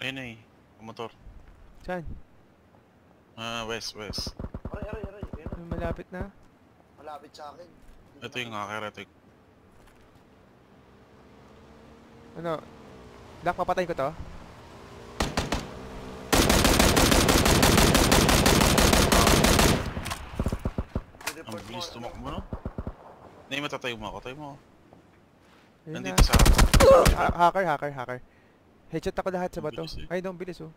Ayun na eh. Ang motor. Saan? Ah, west, west. Aray, aray, aray. Ayun, Yung Malapit na. malapit sa akin. Hindi Ito yung makita. akiratic. Ano? Black, papatayin ko to. Ang bilis tumakbo no? Nay, matatayo mo ako. Tayo mo ako. Ayun Nandito na. sa. Ha- hacker, hacker, hacker. Headshot ako lahat sa bato. bilis eh. Ay, don't bilis oh.